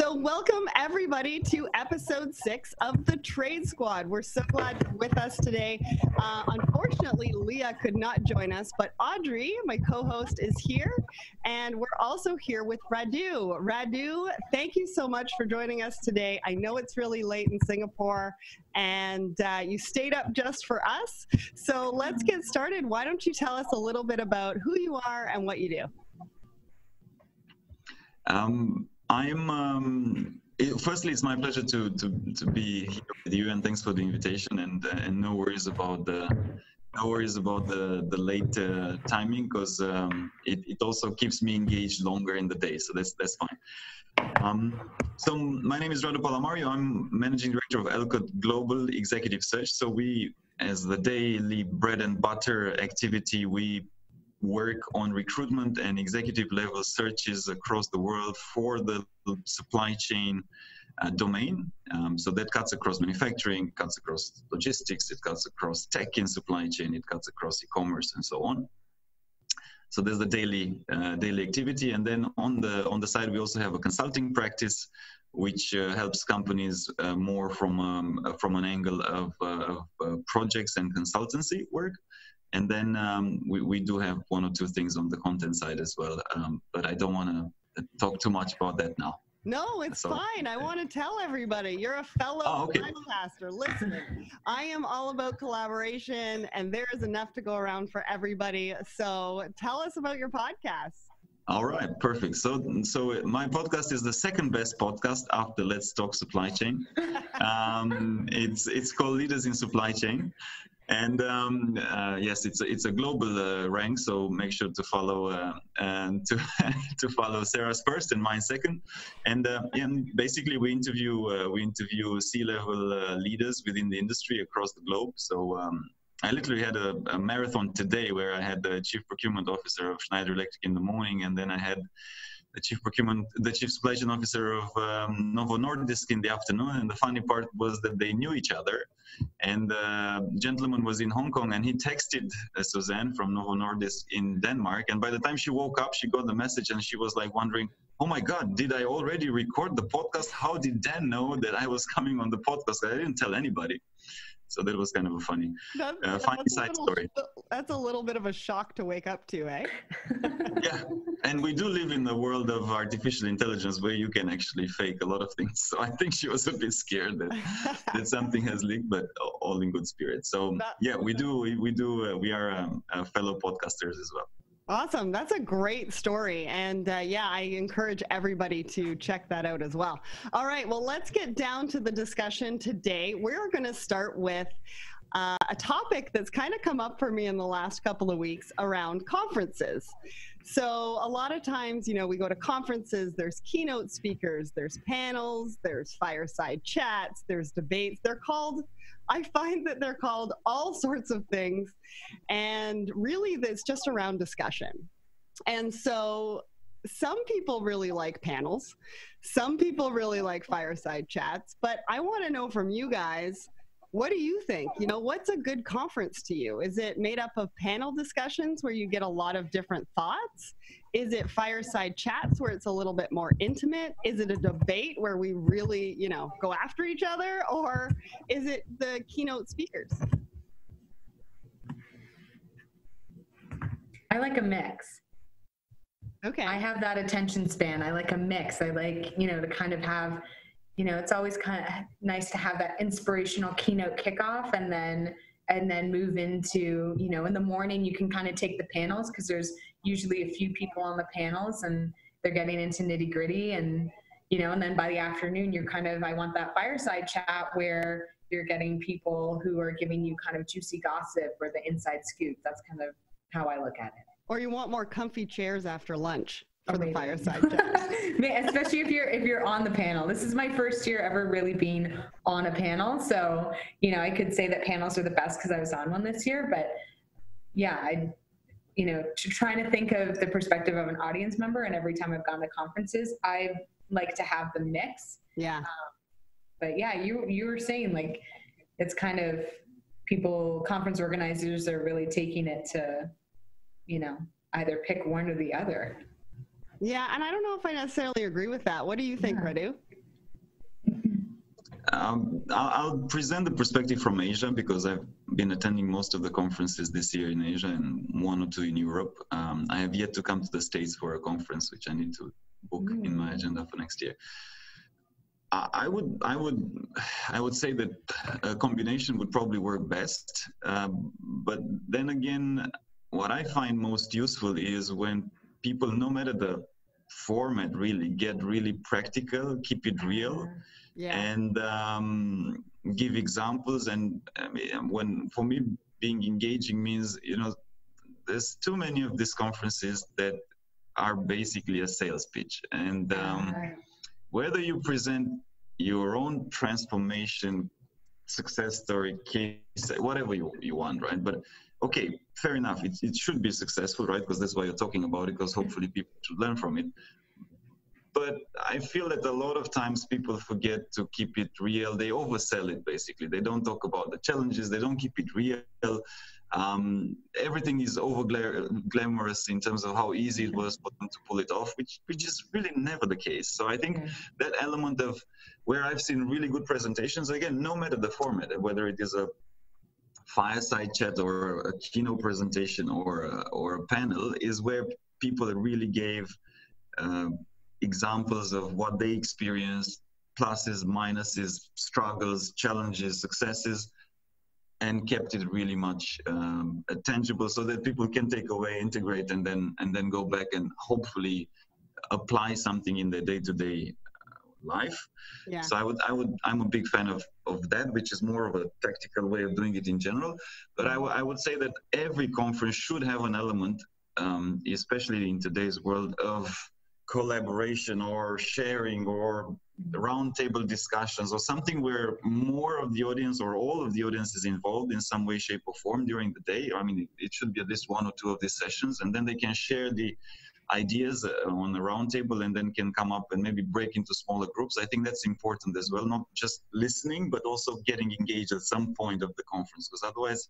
So, welcome everybody to episode six of the Trade Squad. We're so glad you're with us today. Uh, unfortunately, Leah could not join us, but Audrey, my co host, is here. And we're also here with Radu. Radu, thank you so much for joining us today. I know it's really late in Singapore and uh, you stayed up just for us. So, let's get started. Why don't you tell us a little bit about who you are and what you do? Um, I'm. Um, it, firstly, it's my pleasure to, to to be here with you, and thanks for the invitation. And uh, and no worries about the no worries about the the late uh, timing because um, it it also keeps me engaged longer in the day, so that's that's fine. Um, so my name is Radu Palamariu. I'm managing director of Alcott Global Executive Search. So we, as the daily bread and butter activity, we work on recruitment and executive level searches across the world for the supply chain uh, domain. Um, so that cuts across manufacturing, cuts across logistics, it cuts across tech in supply chain, it cuts across e-commerce and so on. So there's the daily uh, daily activity, and then on the on the side we also have a consulting practice, which uh, helps companies uh, more from um, from an angle of, uh, of uh, projects and consultancy work. And then um, we, we do have one or two things on the content side as well, um, but I don't want to talk too much about that now. No, it's fine. I want to tell everybody you're a fellow oh, okay. podcaster. Listen, I am all about collaboration, and there is enough to go around for everybody. So tell us about your podcast. All right, perfect. So, so my podcast is the second best podcast after Let's Talk Supply Chain. Um, it's it's called Leaders in Supply Chain, and um, uh, yes, it's a, it's a global uh, rank, so make sure to follow uh, and to to follow Sarah's first and mine second. And, uh, and basically, we interview uh, we interview C-level uh, leaders within the industry across the globe. So um, I literally had a, a, marathon today where I had the chief procurement officer of Schneider Electric in the morning, and then I had the chief procurement, the chief supply chain officer of um, Novo Nordisk in the afternoon. And the funny part was that they knew each other. And the gentleman was in Hong Kong and he texted uh, Suzanne from Novo Nordisk in Denmark. And by the time she woke up, she got the message and she was like wondering, oh my God, did I already record the podcast? How did Dan know that I was coming on the podcast? I didn't tell anybody. So that was kind of a funny, that, uh, funny side little, story. That's a little bit of a shock to wake up to, eh? yeah, and we do live in the world of artificial intelligence where you can actually fake a lot of things. So I think she was a bit scared that, that something has leaked, but all in good spirit. So that, yeah, we do, we, we do, uh, we are um, uh, fellow podcasters as well. Awesome. That's a great story. And uh, yeah, I encourage everybody to check that out as well. All right. Well, let's get down to the discussion today. We're going to start with uh, a topic that's kind of come up for me in the last couple of weeks around conferences. So, a lot of times, you know, we go to conferences, there's keynote speakers, there's panels, there's fireside chats, there's debates. They're called I find that they're called all sorts of things. And really, it's just around discussion. And so some people really like panels, some people really like fireside chats, but I want to know from you guys what do you think? You know, what's a good conference to you? Is it made up of panel discussions where you get a lot of different thoughts? Is it fireside chats where it's a little bit more intimate? Is it a debate where we really, you know, go after each other? Or is it the keynote speakers? I like a mix. Okay. I have that attention span. I like a mix. I like, you know, to kind of have you know, it's always kind of nice to have that inspirational keynote kickoff and then and then move into, you know, in the morning you can kind of take the panels because there's usually a few people on the panels and they're getting into nitty gritty and you know, and then by the afternoon you're kind of I want that fireside chat where you're getting people who are giving you kind of juicy gossip or the inside scoop. That's kind of how I look at it. Or you want more comfy chairs after lunch for the fireside chat. Especially if you're if you're on the panel. This is my first year ever really being on a panel. So, you know, I could say that panels are the best because I was on one this year, but yeah, I you know, to trying to think of the perspective of an audience member and every time I've gone to conferences, I like to have the mix. Yeah. Um, but yeah, you you were saying like it's kind of people conference organizers are really taking it to you know either pick one or the other Yeah, and I don't know if I necessarily agree with that. What do you think, yeah. Radu? Um, I'll, I'll, present the perspective from Asia because I've been attending most of the conferences this year in Asia and one or two in Europe. Um, I have yet to come to the States for a conference, which I need to book mm. in my agenda for next year. I would, I would, I would say that a combination would probably work best. Um, but then again, what I find most useful is when people, no matter the format, really get really practical, keep it real yeah. and um, give examples. And I mean, when for me, being engaging means you know, there's too many of these conferences that are basically a sales pitch, and um, whether you present your own transformation success story case whatever you, you want right but okay fair enough it, it should be successful right because that's why you're talking about it because hopefully people should learn from it but I feel that a lot of times people forget to keep it real. They oversell it basically. They don't talk about the challenges. They don't keep it real. Um, everything is over glamorous in terms of how easy it was for them to pull it off, which which is really never the case. So I think that element of where I've seen really good presentations, again, no matter the format, whether it is a fireside chat or a keynote presentation or a, or a panel, is where people really gave. Uh, examples of what they experienced, pluses, minuses, struggles, challenges, successes, and kept it really much um, tangible so that people can take away, integrate, and then and then go back and hopefully apply something in their day-to-day uh, life. Yeah. So I would, I would, I'm a big fan of of that, which is more of a tactical way of doing it in general. But I, w- I would say that every conference should have an element, um, especially in today's world, of collaboration or sharing or roundtable discussions or something where more of the audience or all of the audience is involved in some way, shape, or form during the day. I mean, it should be at least one or two of these sessions, and then they can share the ideas uh, on the roundtable and then can come up and maybe break into smaller groups. I think that's important as well, not just listening, but also getting engaged at some point of the conference, because otherwise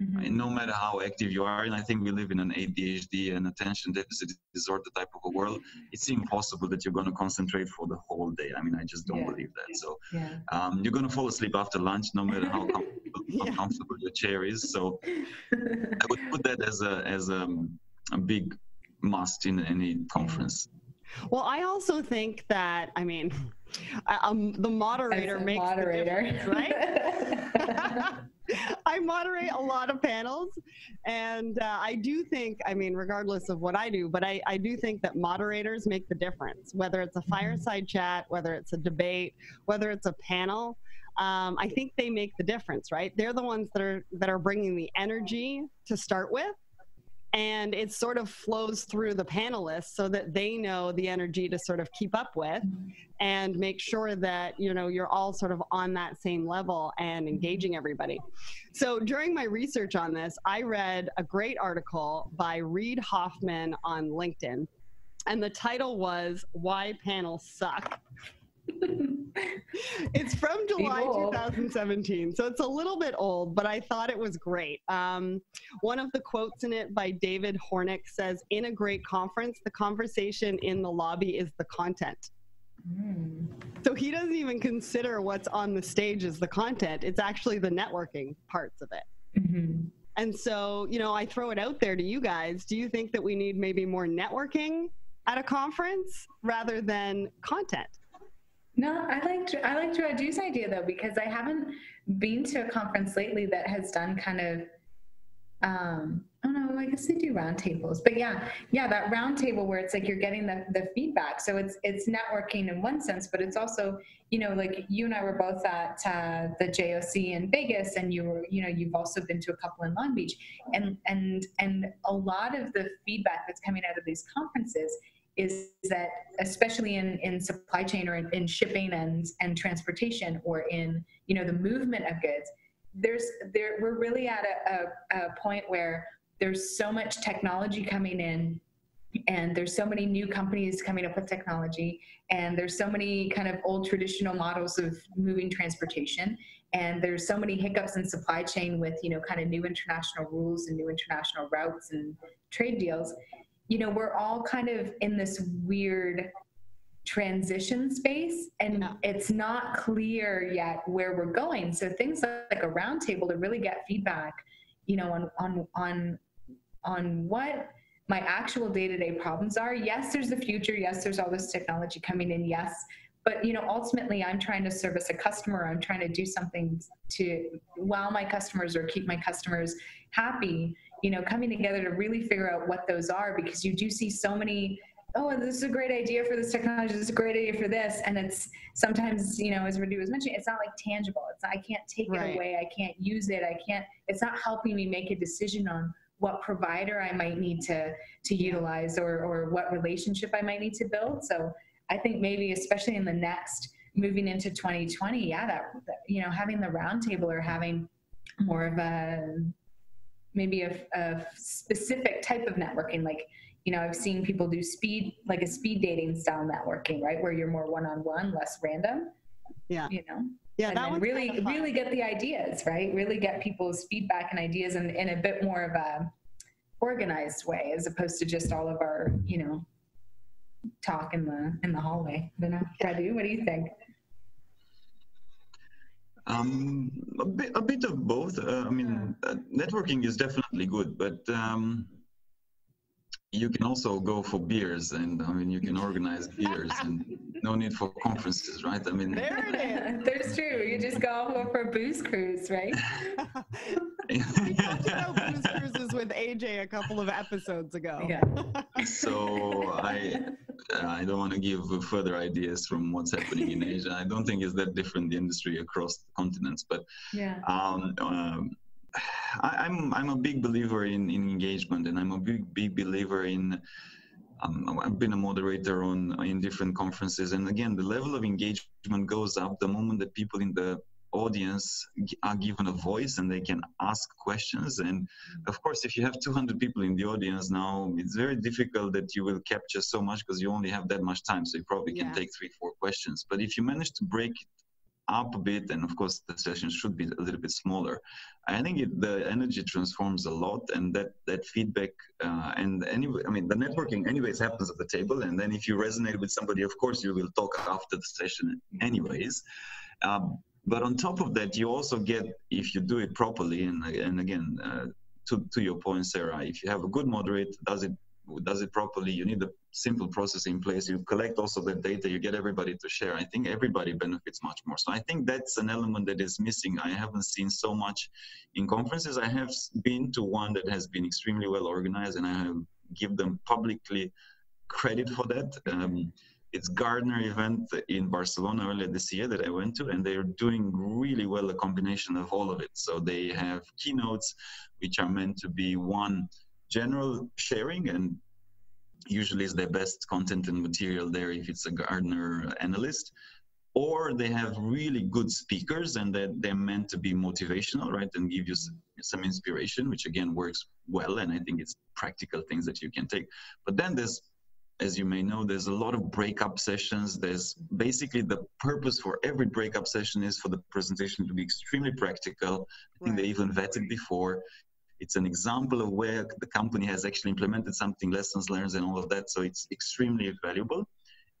Mm-hmm. No matter how active you are, and I think we live in an ADHD and attention deficit disorder type of a world, it's impossible that you're going to concentrate for the whole day. I mean, I just don't yeah. believe that. So yeah. um, you're going to fall asleep after lunch, no matter how comfortable, yeah. comfortable your chair is. So I would put that as a as a, a big must in any conference. Well, I also think that I mean, um, the moderator makes moderator. the difference, right? I moderate a lot of panels, and uh, I do think, I mean, regardless of what I do, but I, I do think that moderators make the difference. Whether it's a mm-hmm. fireside chat, whether it's a debate, whether it's a panel, um, I think they make the difference, right? They're the ones that are that are bringing the energy to start with, and it sort of flows through the panelists so that they know the energy to sort of keep up with and make sure that you know you're all sort of on that same level and engaging everybody. So during my research on this i read a great article by reid hoffman on linkedin and the title was why panels suck it's from July 2017, so it's a little bit old, but I thought it was great. Um, one of the quotes in it by David Hornik says, In a great conference, the conversation in the lobby is the content. Mm. So he doesn't even consider what's on the stage as the content, it's actually the networking parts of it. Mm-hmm. And so, you know, I throw it out there to you guys. Do you think that we need maybe more networking at a conference rather than content? No, I liked I liked Radu's idea though because I haven't been to a conference lately that has done kind of don't know I guess they do roundtables. But yeah, yeah, that roundtable where it's like you're getting the, the feedback. So it's it's networking in one sense, but it's also, you know, like you and I were both at uh, the JOC in Vegas and you were, you know, you've also been to a couple in Long Beach. And and and a lot of the feedback that's coming out of these conferences is that especially in, in supply chain or in, in shipping and, and transportation or in you know the movement of goods there's there we're really at a, a, a point where there's so much technology coming in and there's so many new companies coming up with technology and there's so many kind of old traditional models of moving transportation and there's so many hiccups in supply chain with you know kind of new international rules and new international routes and trade deals you know, we're all kind of in this weird transition space and yeah. it's not clear yet where we're going. So things like a roundtable to really get feedback, you know, on on on on what my actual day-to-day problems are. Yes, there's the future. Yes, there's all this technology coming in. Yes, but you know ultimately i'm trying to service a customer i'm trying to do something to wow my customers or keep my customers happy you know coming together to really figure out what those are because you do see so many oh this is a great idea for this technology this is a great idea for this. And it's sometimes you know as Rudy was mentioning it's not like tangible. It's i can't take right. it away. I can't use it. I can't it's not helping me make a decision on what provider i might need to to utilize or or what relationship i might need to build. So i think maybe especially in the next moving into 2020 yeah that, that you know having the roundtable or having more of a maybe a, a specific type of networking like you know i've seen people do speed like a speed dating style networking right? Where you're more one-on-one less random yeah. you know? Yeah and that really kind of really get the ideas right? Really get people's feedback and ideas in, in a bit more of a organized way as opposed to just all of our you know talk in the in the hallway don't know? Radu, what do you think um, a bit, a bit of both. Uh, I mean, uh, networking is definitely good, but um, you can also go for beers, and I mean, you can organize beers, and no need for conferences, right? I mean, there it is. That's true. You just go for a booze cruise, right? we talked about booze cruises with AJ a couple of episodes ago. Yeah. so I I don't want to give further ideas from what's happening in Asia. I don't think it's that different the industry across the continents, but yeah. Um, um, I, am I'm, I'm a big believer in, in engagement, and I'm a big big believer in. Um, I've been a moderator on in different conferences, and again, the level of engagement goes up the moment that people in the audience are given a voice and they can ask questions. And of course, if you have 200 people in the audience now, it's very difficult that you will capture so much because you only have that much time. So you probably can take three, four questions. But if you manage to break it up a bit, and of course the session should be a little bit smaller. I think it, the energy transforms a lot, and that that feedback uh, and anyway, I mean the networking anyways happens at the table, and then if you resonate with somebody, of course you will talk after the session anyways. Um, but on top of that, you also get, if you do it properly, and, and again, uh, to, to your point, Sarah, if you have a good moderator, does it does it properly, you need a simple process in place. You collect also the data, you get everybody to share. I think everybody benefits much more. So I think that's an element that is missing. I haven't seen so much in conferences. I have been to one that has been extremely well organized, and I have give them publicly credit for that. Um, it's Gartner event in Barcelona earlier this year that I went to, and they're doing really well a combination of all of it. So they have keynotes, which are meant to be one general sharing, and usually is their best content and material there if it's a Gartner analyst. Or they have really good speakers, and that they're meant to be motivational, right, and give you some inspiration, which again works well, and I think it's practical things that you can take. But then there's as you may know, there's a lot of breakup sessions. There's basically the purpose for every breakup session is for the presentation to be extremely practical. I think right. they even vetted before. It's an example of where the company has actually implemented something, lessons learned, and all of that. So it's extremely valuable.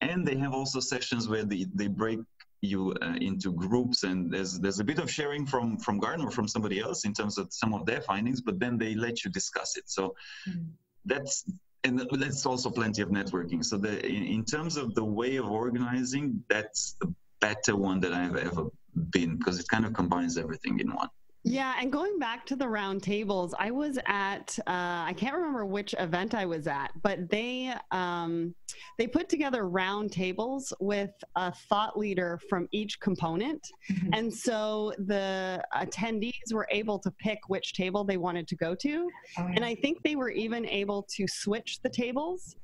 And they have also sessions where they, they break you uh, into groups and there's there's a bit of sharing from from Gartner or from somebody else in terms of some of their findings, but then they let you discuss it. So mm-hmm. that's and that's also plenty of networking. So the in, in, terms of the way of organizing, that's the better one that I've ever been because it kind of combines everything in one. Yeah, and going back to the roundtables, I was at uh, I can't remember which event I was at, but they um, they put together roundtables with a thought leader from each component, mm-hmm. and so the attendees were able to pick which table they wanted to go to, oh, yeah. and I think they were even able to switch the tables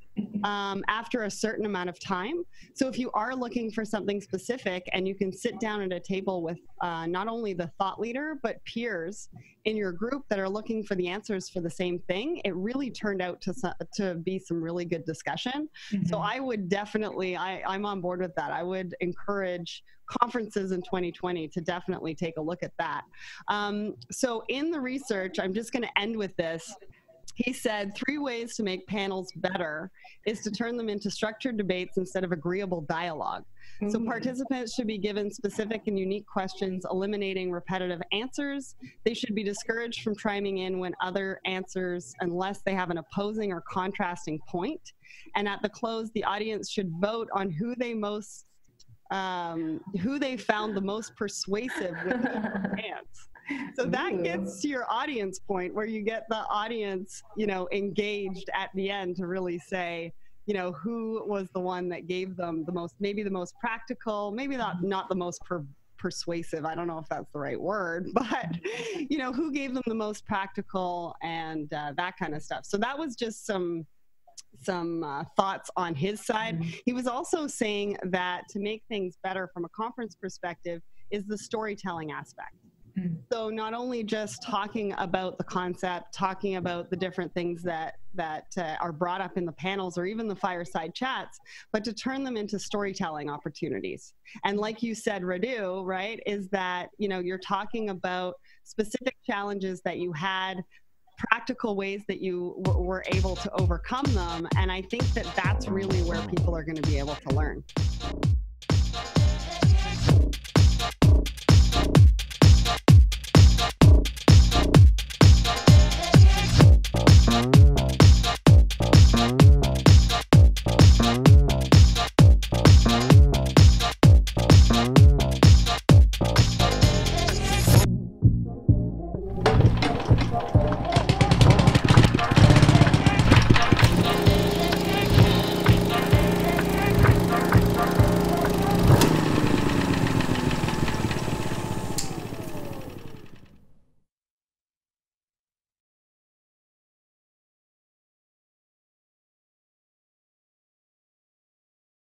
um, after a certain amount of time. So if you are looking for something specific and you can sit down at a table with uh, not only the thought leader, but peers in your group that are looking for the answers for the same thing, it really turned out to, to be some really good discussion. Mm-hmm. So I would definitely, I, I'm on board with that. I would encourage conferences in 2020 to definitely take a look at that. Um, so in the research, I'm just going to end with this he said three ways to make panels better is to turn them into structured debates instead of agreeable dialogue. So Mm. participants should be given specific and unique questions, eliminating repetitive answers. They should be discouraged from chiming in when other answers, unless they have an opposing or contrasting point. And at the close, the audience should vote on who they most, um, who they found the most persuasive with their stance. So that Ooh. gets to your audience point where you get the audience, you know, engaged at the end to really say, you know, who was the one that gave them the most, maybe the most practical, maybe not not the most per- persuasive. I don't know if that's the right word, but you know, who gave them the most practical and uh, that kind of stuff. So that was just some some uh, thoughts on his side. He was also saying that to make things better from a conference perspective is the storytelling aspect. Mm. So not only just talking about the concept, talking about the different things that that uh, are brought up in the panels or even the fireside chats, but to turn them into storytelling opportunities. And like you said, Radu, right, is that you know you're talking about specific challenges that you had, practical ways that you were able to overcome them, and I think that that's really where people are going to be able to learn.